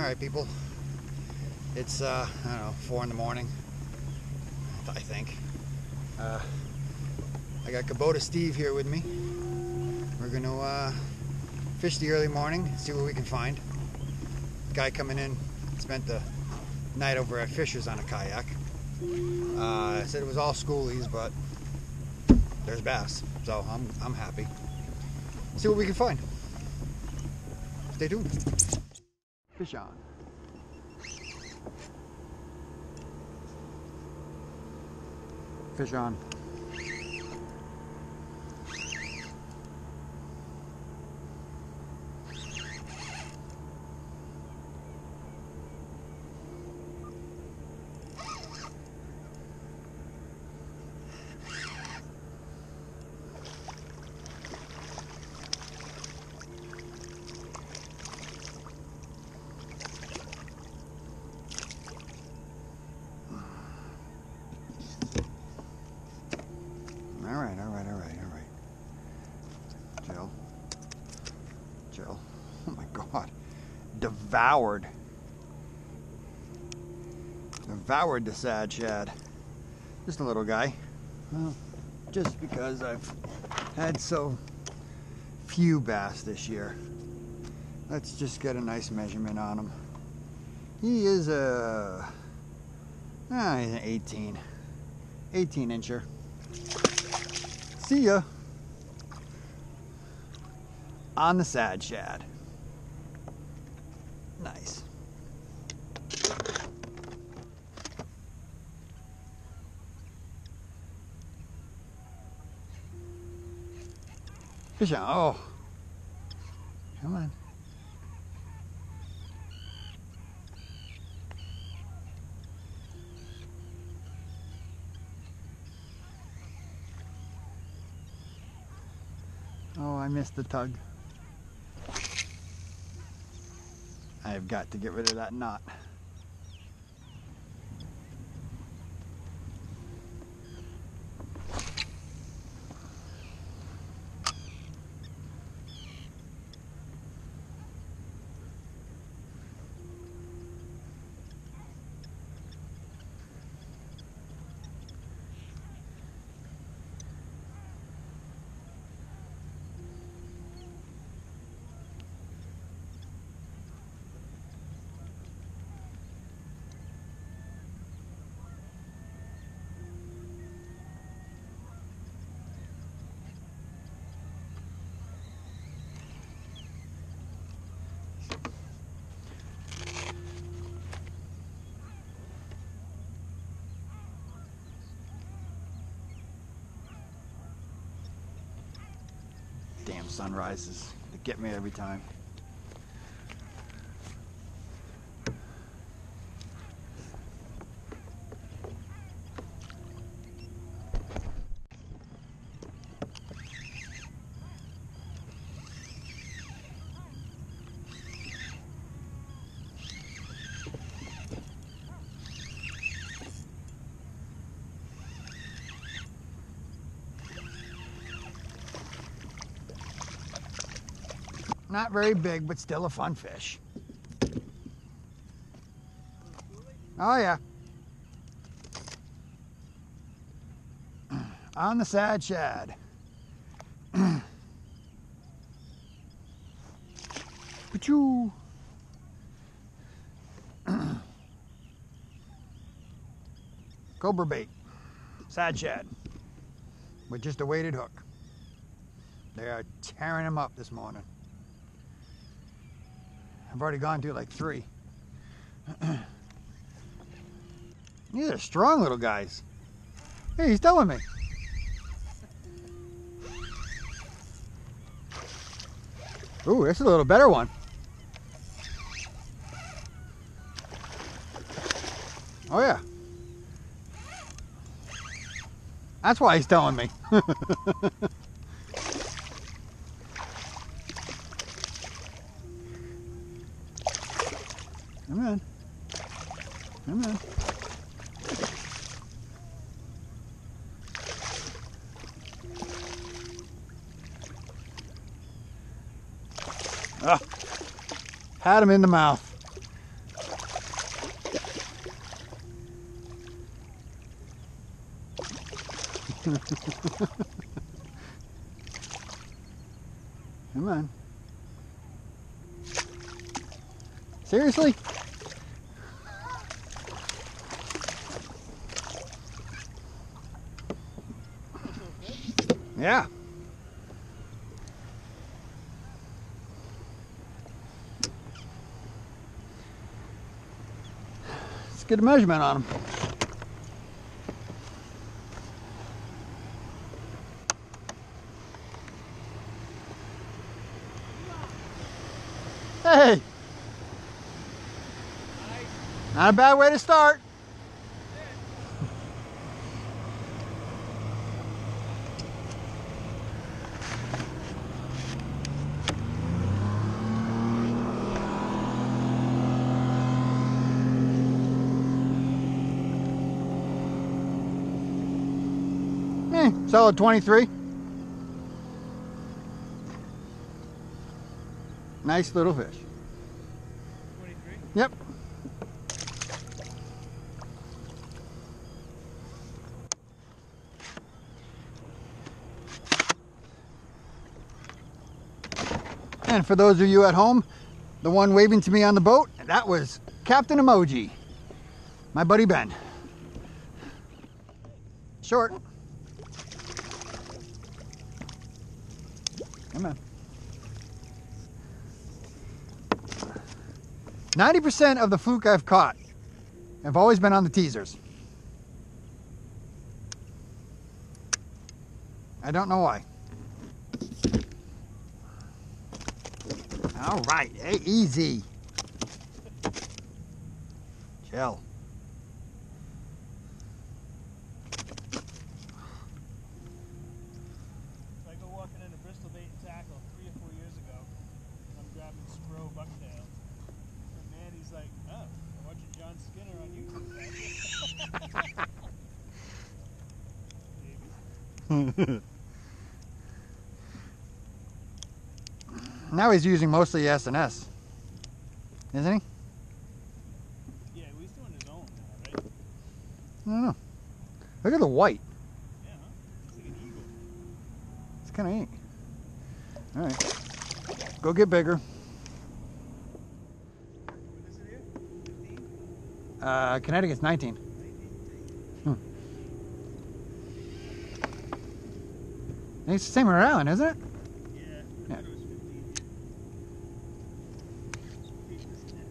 Alright, people. It's, uh, I don't know, 4 in the morning. I think. Uh, I got Kubota Steve here with me. We're to uh, fish the early morning, see what we can find. Guy coming in spent the night over at Fisher's on a kayak. Uh, said it was all schoolies, but there's bass, so I'm, I'm happy. See what we can find. Stay tuned. Fish on. Fish on. All right, all right, all right, all right. Jill. Oh my god. Devoured. Devoured the sad shad. Just a little guy. Well, just because I've had so few bass this year. Let's just get a nice measurement on him. He is a. Ah, he's an 18. 18 incher. See ya. On the sad shad. Nice. Fish on. Oh. Come on. Oh, I missed the tug. I have got to get rid of that knot. Damn sunrises. They get me every time. Not very big, but still a fun fish. Oh yeah. On the sad shad. Pachoo. Cobra bait. Sad shad. With just a weighted hook. They are tearing them up this morning. I've already gone to like three. These are strong little guys. Hey, he's telling me. Ooh, this is a little better one. Oh yeah. That's why he's telling me. Come on. Come on. Ah, had him in the mouth. Come on. Seriously? Yeah. Let's get a measurement on them. Hey! Not a bad way to start. Solid 23. Nice little fish. 23? Yep. And for those of you at home, the one waving to me on the boat, that was Captain Emoji, my buddy Ben. Short. Come on. 90% of the fluke I've caught have always been on the teasers. I don't know why. All right, hey, easy. Chill. So I go walking into Bristol Bait and Tackle three or four years ago. I'm grabbing Spro bucktail. And Manny's like, oh, I'm watching John Skinner on YouTube. Maybe. now he's using mostly S&S, isn't he? Yeah, he's doing his own now, right? I don't know. Look at the white. Yeah, huh? Like an eagle. It's kind of neat. All right, go get bigger. What is it here? 15? Uh, Connecticut's 19. It's the same around, isn't it? Yeah, I Yeah. thought it was 15. Take this net.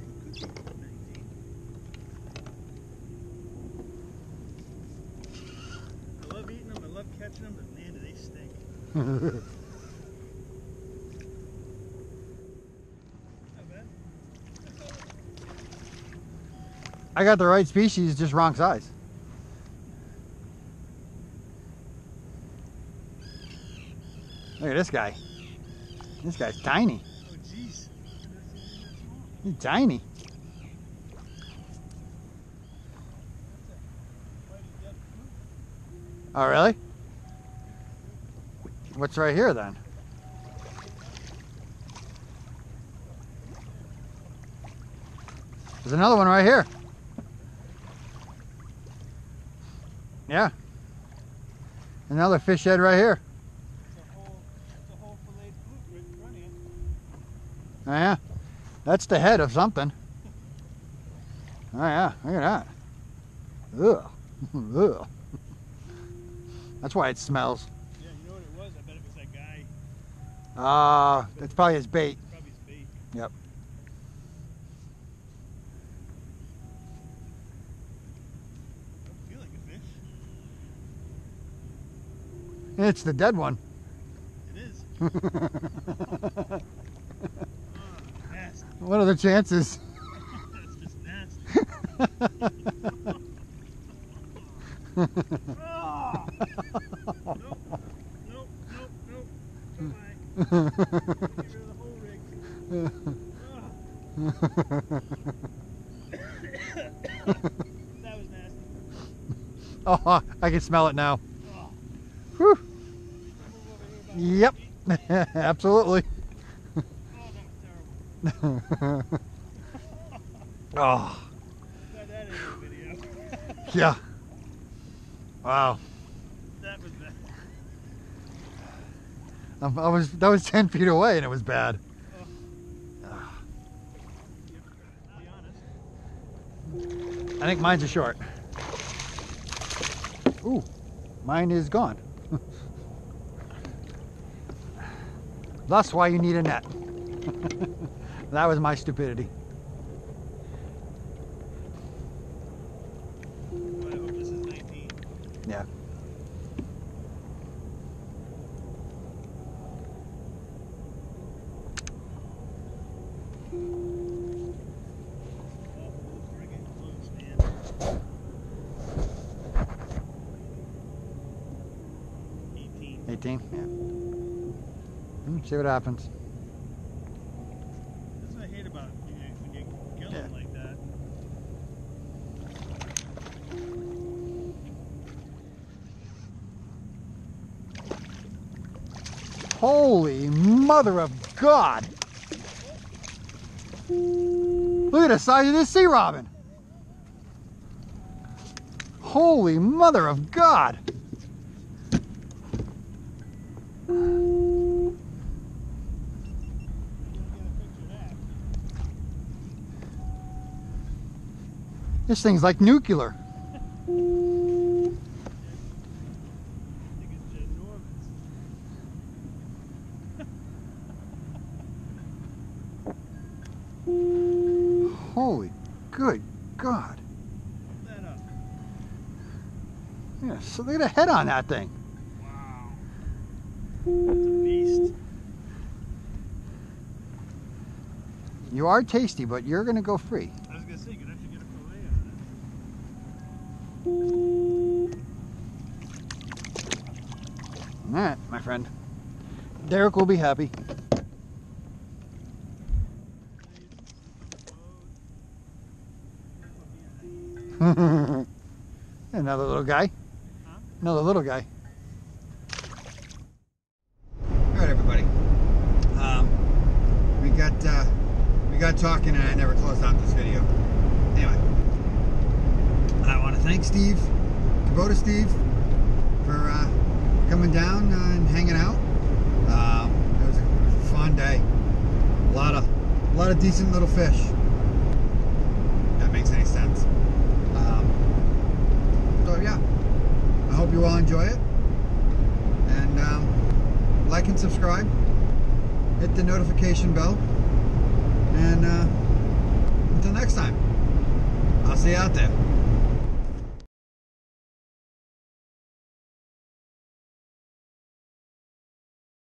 Could be 19. I love eating them, I love catching them, but man, do they stink. I got the right species, just wrong size. Look at this guy. This guy's tiny. Oh, jeez. He's tiny. Oh, really? What's right here then? There's another one right here. Yeah. Another fish head right here. It's a whole, it's a whole filleted fluke right in front of you. Oh, yeah. That's the head of something. Oh, yeah. Look at that. Ugh. Ugh. That's why it smells. Yeah, you know what it was? I bet it was that guy. Uh, that's probably his bait. Probably his bait. Yep. Feel like a fish. It's the dead one. It is. what are the chances? That's just nasty. Nope. Nope. Nope. Nope. Bye-bye. Get rid of the whole rig. Oh, that was nasty. oh, I can smell it now. Whew. Move over here about Yep. Absolutely. Oh, that was terrible. oh, yeah. Wow. That was bad. I I was that was ten feet away and it was bad. Honest. I think mine's a short. Ooh, mine is gone. That's why you need a net. that was my stupidity. But I hope this is 19. Yeah. Friggin' close, man. 18. 18? Yeah. Hmm, see what happens. That's what I hate about when you, when you kill Yeah. them like that. Holy mother of God! Look at the size of this sea robin. Holy mother of God! This thing's like nuclear. I think it's ginormous. Holy good God. Hold that up. Yeah, so look at the head on that thing. Wow. It's a beast. You are tasty, but you're gonna go free. I was gonna say, you could actually get a fillet on All right, my friend. Derek will be happy. Another little guy. Huh? Another little guy. All right, everybody. Um, we got uh, we got talking, and I never closed out this video. Anyway, I want to thank Steve, Kubota Steve, for uh, coming down and hanging out. Um, it, was a, it was a fun day. A lot of a lot of decent little fish. That makes any sense. Um, so yeah, I hope you all enjoy it. And um, like and subscribe. Hit the notification bell. And uh, until next time, I'll see you out there.